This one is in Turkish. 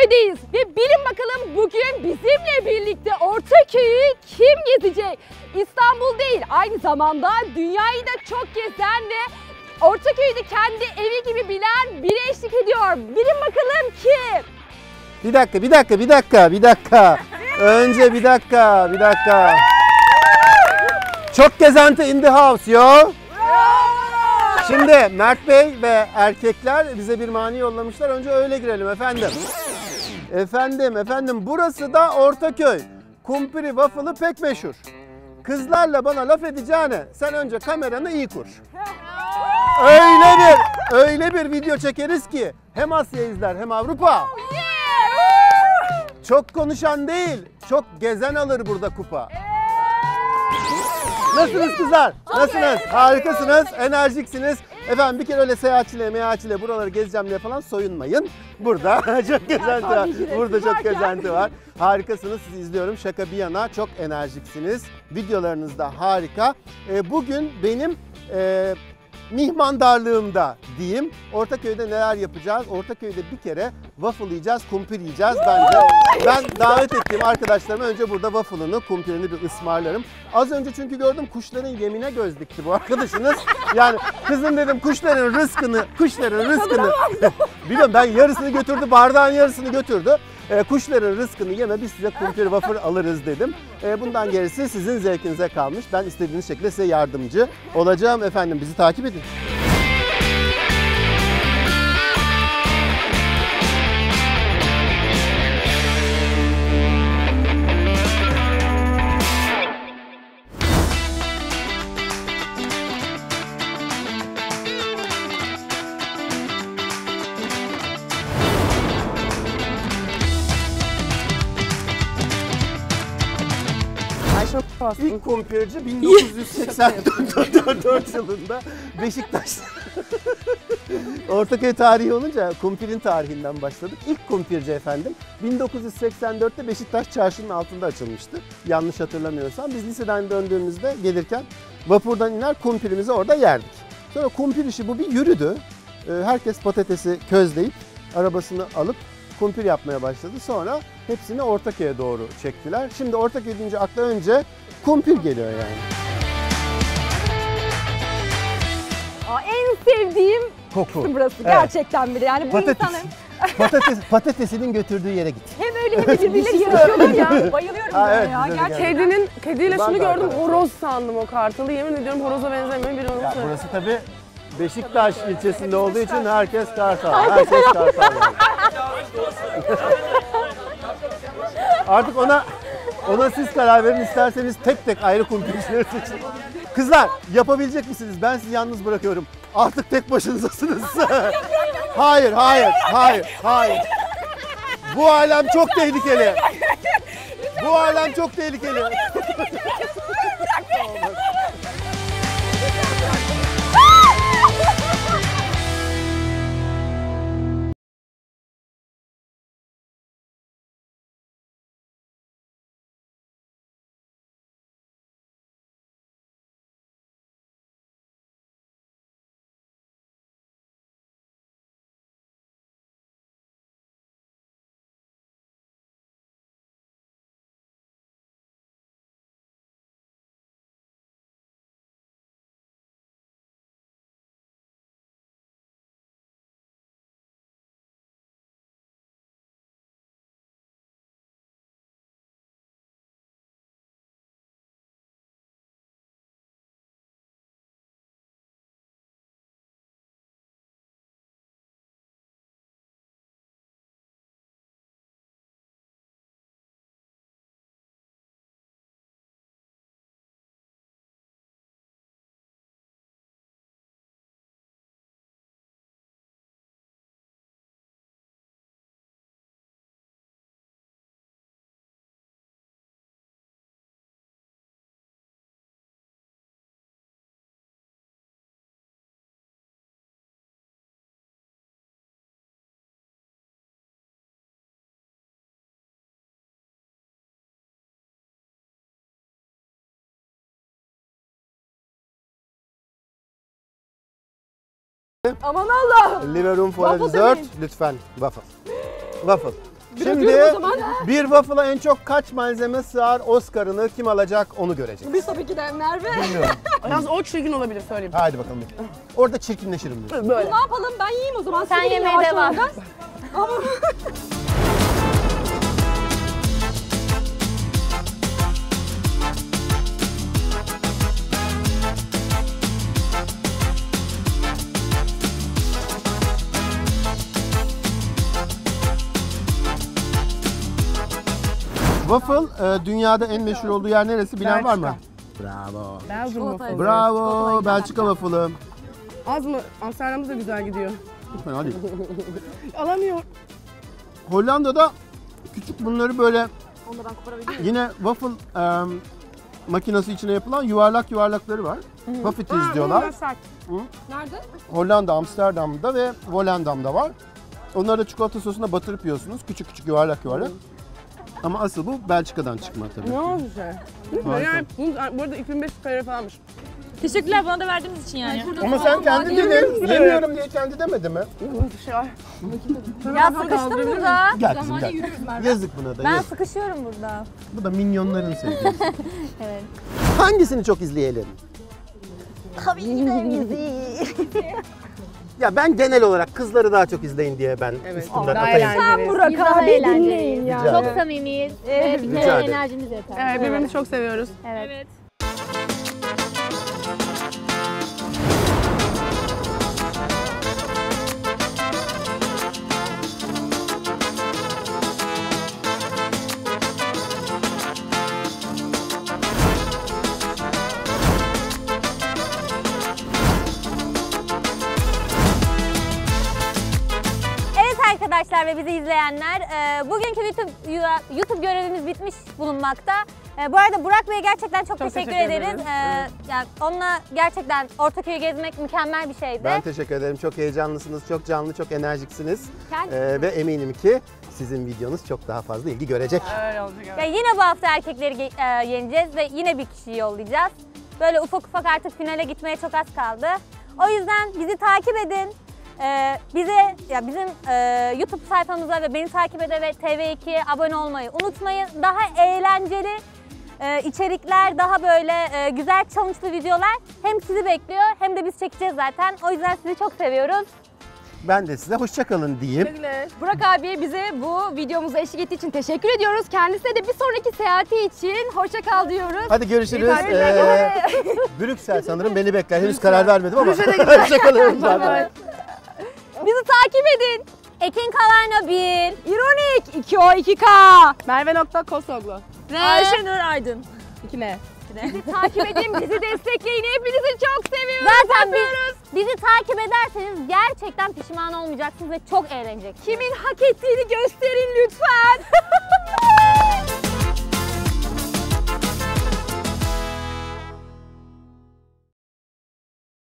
Ortaköy'deyiz ve bilin bakalım bugün bizimle birlikte Ortaköy'ü kim gezecek? İstanbul değil aynı zamanda dünyayı da çok gezen ve Ortaköy'ü de kendi evi gibi bilen biri eşlik ediyor. Bilin bakalım kim? Bir dakika, bir dakika, bir dakika, bir dakika. Önce bir dakika, bir dakika. Çok gezenti in the house yo. Şimdi Mert Bey ve erkekler bize bir mani yollamışlar. Önce öyle girelim efendim. Efendim, efendim burası da Ortaköy. Kumpiri waffle'ı pek meşhur. Kızlarla bana laf edeceğine sen önce kameranı iyi kur. Öyle bir, öyle bir video çekeriz ki hem Asya izler hem Avrupa. Çok konuşan değil, çok gezen alır burada kupa. Nasılsınız kızlar? Nasılsınız? Harikasınız, enerjiksiniz. Efendim bir kere öyle seyahatçile, meyahatçile buraları gezeceğim diye falan soyunmayın. Burada çok gezenti var. Burada çok gezenti var. Harikasınız, sizi izliyorum. Şaka bir yana çok enerjiksiniz. Videolarınız da harika. Ee, bugün benim e, mihmandarlığımda diyeyim. Ortaköy'de neler yapacağız? Ortaköy'de bir kere waffle yiyeceğiz, kumpir yiyeceğiz bence. Ben davet ettiğim arkadaşlarıma önce burada waffle'ını, kumpirini bir ısmarlarım. Az önce çünkü gördüm kuşların yemine göz dikti bu arkadaşınız. Yani kızım dedim kuşların rızkını, kuşların rızkını. Biliyorum ben yarısını götürdü, bardağın yarısını götürdü. E, kuşların rızkını yeme biz size kumpir waffle alırız dedim. E, bundan gerisi sizin zevkinize kalmış. Ben istediğiniz şekilde size yardımcı olacağım efendim. Bizi takip edin. Bastım. İlk kumpirci 1984 yılında Beşiktaş'ta. Ortaköy tarihi olunca kumpirin tarihinden başladık. İlk kumpirci efendim 1984'te Beşiktaş çarşının altında açılmıştı. Yanlış hatırlamıyorsam. Biz liseden döndüğümüzde gelirken vapurdan iner kumpirimizi orada yerdik. Sonra kumpir işi bu bir yürüdü. Ee, Herkes patatesi közleyip arabasını alıp kumpir yapmaya başladı. Sonra hepsini Ortaköy'e doğru çektiler. Şimdi Ortaköy deyince akla önce kumpir geliyor yani. Aa, en sevdiğim Koku. burası Evet. gerçekten bile. Yani bu Patates. insanın Patates, patatesinin götürdüğü yere git. hem öyle hem de birbirleriyle yarışıyorlar ya. Bayılıyorum Aa, evet, ya. bize de Gerçekten. Kedinin, kediyle Ben şunu de gördüm, arkadaşlar. horoz sandım o kartalı. Yemin ediyorum horoza benzemiyor, biri onu Ya söyledi. burası tabii Beşiktaş ilçesinde olduğu için herkes kartal. Herkes kartal. yani. Artık ona ona siz karar verin isterseniz tek tek ayrı kumpircileri seçin. Kızlar yapabilecek misiniz? Ben sizi yalnız bırakıyorum. Artık tek başınızasınız. hayır, hayır, hayır, hayır. Bu alem çok tehlikeli. Bu alem çok tehlikeli. Aman Allah'ım. Room for a Waffle dessert. demeyin. Lütfen waffle. Waffle. Şimdi bir waffle'a en çok kaç malzeme sığar Oscar'ını kim alacak onu görecek. Biz tabii ki de Merve. Bilmiyorum. Yalnız o çirkin olabilir söyleyeyim. Hadi bakalım. Orada çirkinleşirim diyor. Böyle. Ne yapalım ben yiyeyim o zaman. Sen yavaş devam. Ama Waffle e, dünyada en meşhur olduğu yer neresi bilen var mı? Bravo. Belgium waffle. Bravo Belçika waffle'ı. Az mı? Amsterdam'da da güzel gidiyor. Fena değil. Alamıyor. Hollanda'da küçük bunları böyle onu da ben koparabilirim. yine waffle e, makinesi içine yapılan yuvarlak yuvarlakları var. Waffle diyorlar. sert. Nerede? Hollanda, Amsterdam'da ve Volendam'da var. Onları da çikolata sosuna batırıp yiyorsunuz. Küçük küçük yuvarlak yuvarlak. Ama asıl bu Belçika'dan çıkma tabii. Ne oldu şey? Harika. Yani bunun, bu arada 2500 TL falanmış. Teşekkürler bana da verdiğiniz için yani. Ama sen kendi dedin. Yemiyorum diye kendi demedi mi? Şey. Ya sıkıştım burada. Gel kızım gel. Yazık buna da. Ben yazık. sıkışıyorum burada. Bu da minyonların sevgisi. Evet. Hangisini çok izleyelim? Tabii ki de müzik. Ya ben genel olarak kızları daha çok izleyin diye ben Evet. üstümden Daha atayım. eğlenceli. Burak Biz daha abi eğlenceliyiz. dinleyin ya. Rica Çok ederim. samimiyiz. Evet. Bir Rica kere ederim. enerjimiz yeter. Evet, birbirimizi çok seviyoruz. Evet. Evet ve bizi izleyenler, e, bugünkü YouTube YouTube görevimiz bitmiş bulunmakta. E, bu arada Burak Bey'e gerçekten çok, Çok teşekkür, teşekkür ederiz. ederim. E, yani onunla gerçekten Ortaköy'ü gezmek mükemmel bir şeydi. Ben teşekkür ederim. Çok heyecanlısınız, çok canlı, çok enerjiksiniz. Ee, ve eminim ki sizin videonuz çok daha fazla ilgi görecek. Öyle olacak Ya evet. yine bu hafta erkekleri e, yeneceğiz ve yine bir kişiyi yollayacağız. Böyle ufak ufak artık finale gitmeye çok az kaldı. O yüzden bizi takip edin. Ee, bize ya bizim e, YouTube sayfamıza ve beni takip ede ve TV2'ye abone olmayı unutmayın. Daha eğlenceli e, içerikler, daha böyle e, güzel challenge'lı videolar hem sizi bekliyor hem de biz çekeceğiz zaten. O yüzden sizi çok seviyoruz. Ben de size hoşça kalın diyeyim. Güle. Burak abi bize bu videomuza eşlik ettiği için teşekkür ediyoruz. Kendisine de bir sonraki seyahati için hoşça kal diyoruz. Hadi görüşürüz. Ee, Brüksel sanırım beni bekler. Henüz karar vermedim ama. hoşça kalın. Bye bye. Bizi takip edin. Ekin Kalarna 1 İronik 2O 2K. Merve.kosoglu. ve Ayşenur Aydın. İki ne? Bizi takip edin, bizi destekleyin. Hepinizi çok seviyoruz. Zaten biz, bizi takip ederseniz gerçekten pişman olmayacaksınız ve çok eğleneceksiniz. Kimin hak ettiğini gösterin lütfen.